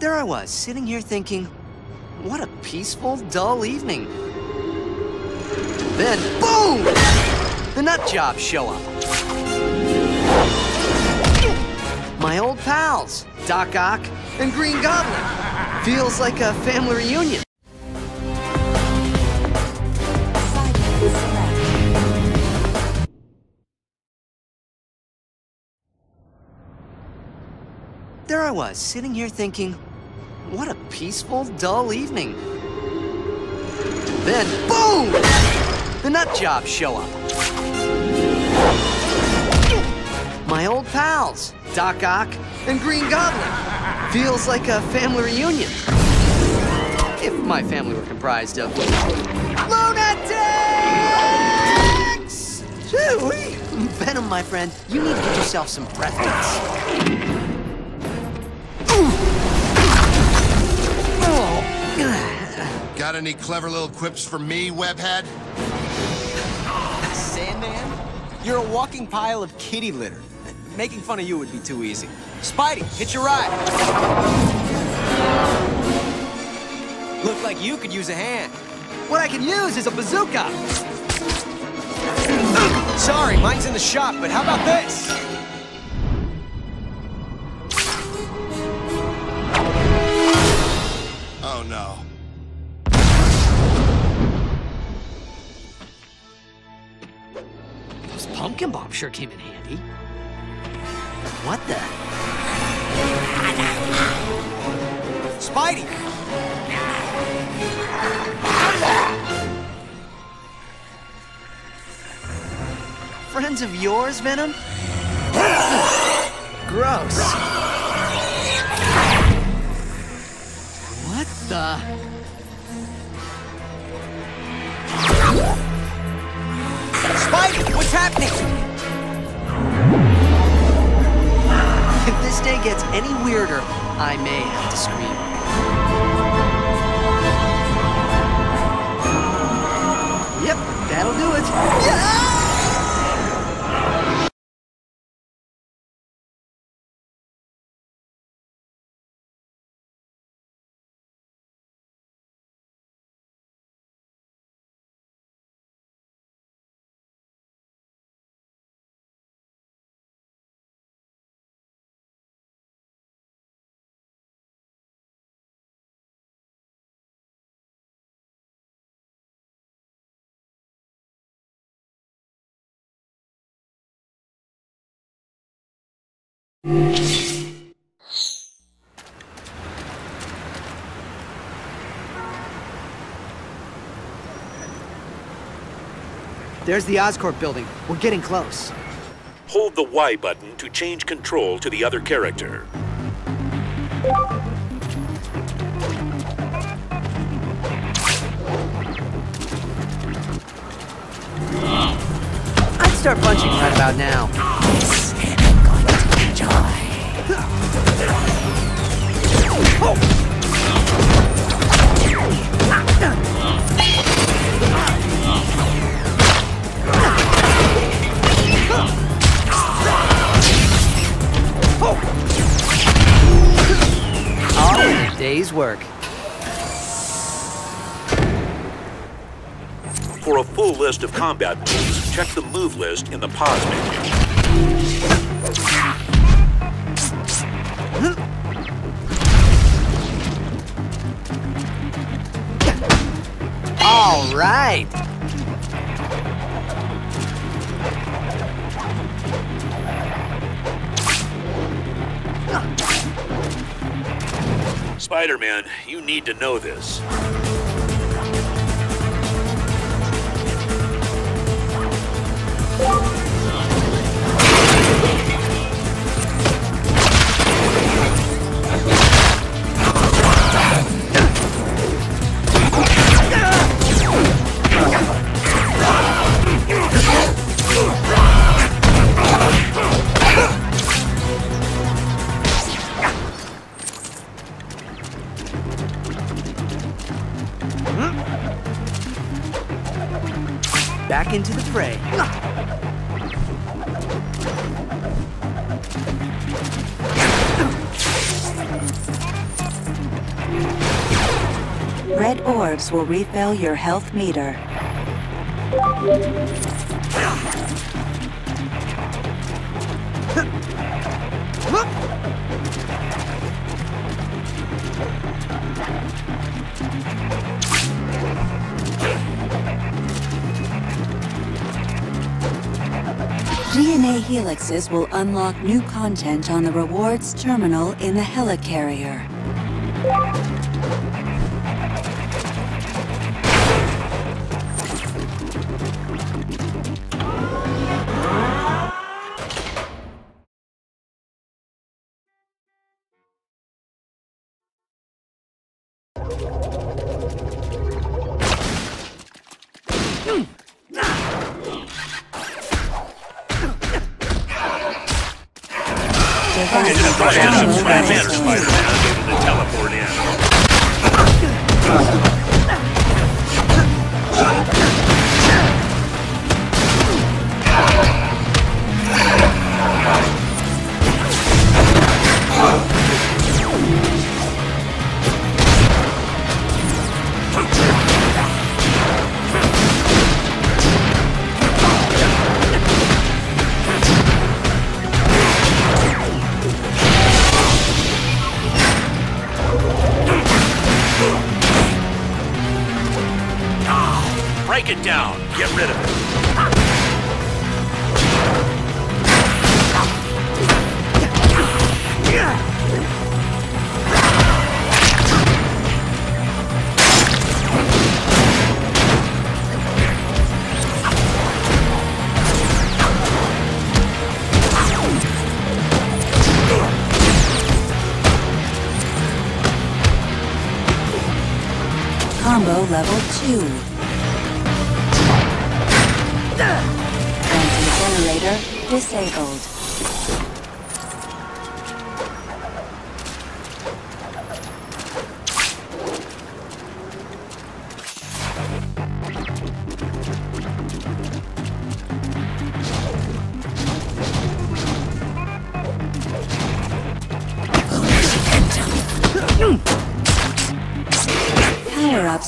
There I was, sitting here thinking, what a peaceful, dull evening. Then, boom! The nut jobs show up. My old pals, Doc Ock and Green Goblin. Feels like a family reunion. There I was, sitting here thinking, what a peaceful, dull evening. Then, boom! The nut jobs show up. My old pals, Doc Ock and Green Goblin. Feels like a family reunion. If my family were comprised of lunatics! Chewie! Venom, my friend, you need to get yourself some breath mints. Got any clever little quips for me, webhead? Sandman? You're a walking pile of kitty litter. Making fun of you would be too easy. Spidey, hit your ride. Look like you could use a hand. What I can use is a bazooka! Sorry, mine's in the shop, but how about this? Pumpkin bombs sure came in handy. What the? Spidey! Friends of yours, Venom? Gross. What the? Spidey, what's happening? If this day gets any weirder, I may have to scream. Yep, that'll do it. Yeah! There's the Oscorp building. We're getting close. Hold the Y button to change control to the other character. I'd start punching right about now. Work. For a full list of combat moves, check the move list in the pause menu. All right. Spider-Man, you need to know this. Red orbs will refill your health meter. DNA helixes will unlock new content on the rewards terminal in the helicarrier. Spider-Man Spider-Man teleport in. Level 2. Anti-generator disabled.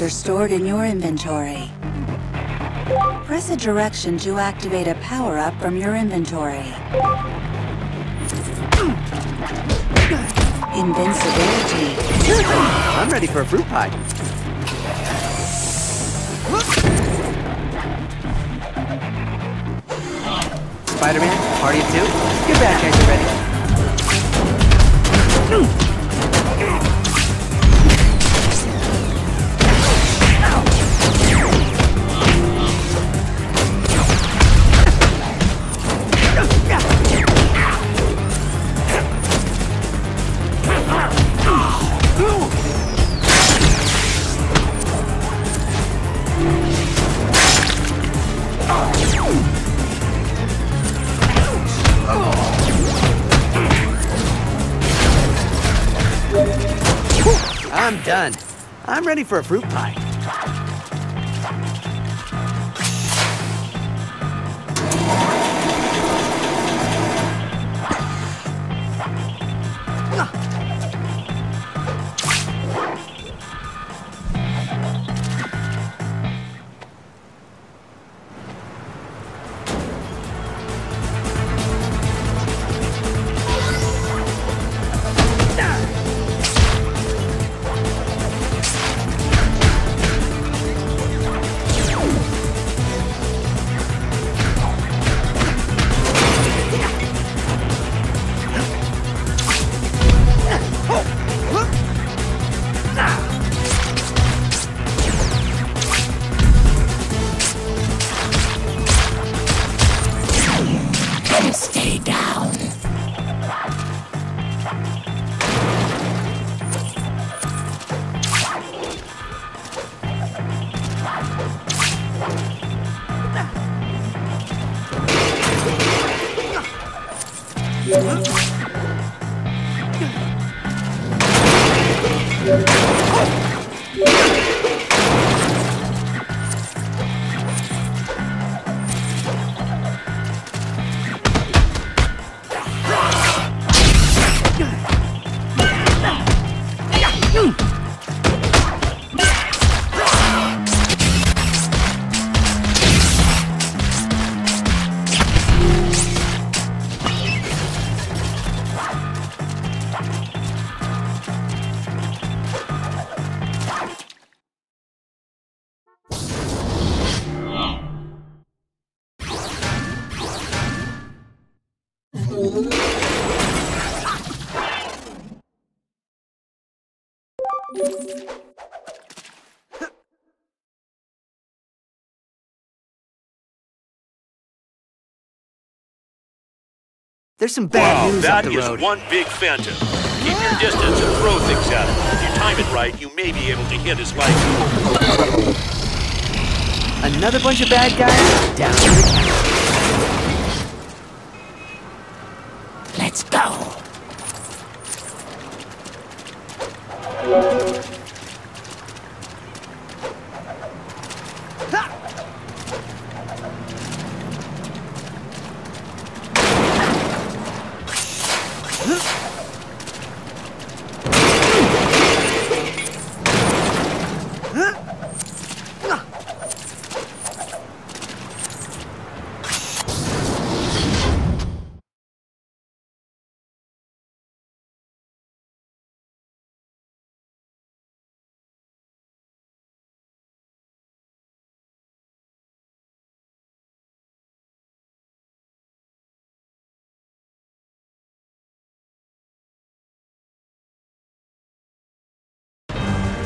Are stored in your inventory. Press a direction to activate a power-up from your inventory. Invincibility. I'm ready for a fruit pie. Spider-Man, party of two. Get back, guys, you ready? I'm ready for a fruit pie. Mm. There's some bad Wow, news that up the is road. one big phantom. Keep your distance and throw things at him. If you time it right, you may be able to hit his life. Another bunch of bad guys down to the count. Let's go.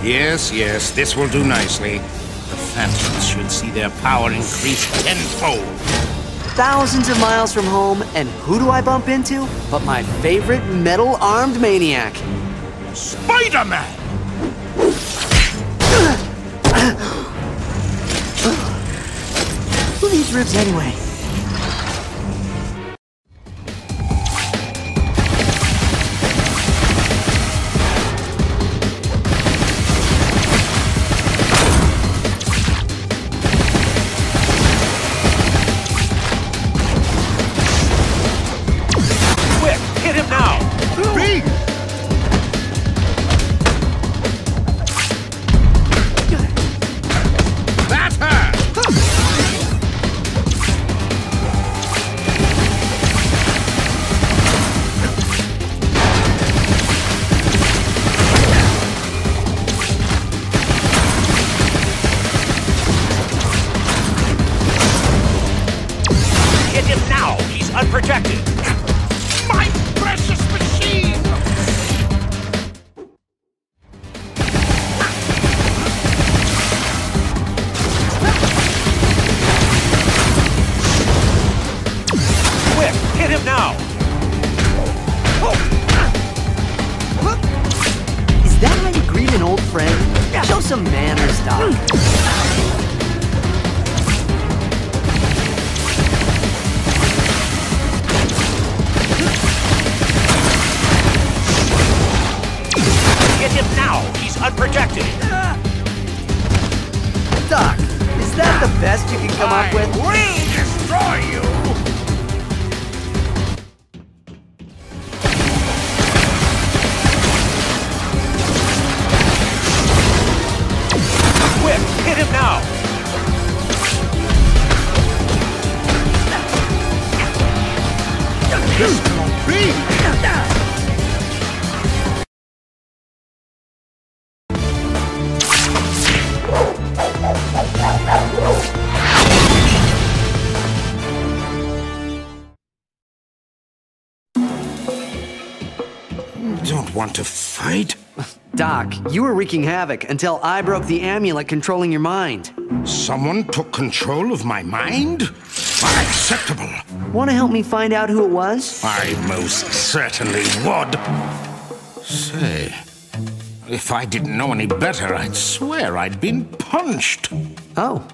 Yes, yes, this will do nicely. The Phantoms should see their power increase tenfold. Thousands of miles from home, and who do I bump into? But my favorite metal-armed maniac. Spider-Man! Who needs ribs anyway? Some manners, Doc. Hmm. Hit him now! He's unprotected! Doc, is that the best you can come up with? will destroy you! Don't want to fight? Doc, you were wreaking havoc until I broke the amulet controlling your mind. Someone took control of my mind? Unacceptable! Want to help me find out who it was? I most certainly would. Say, if I didn't know any better, I'd swear I'd been punched. Oh,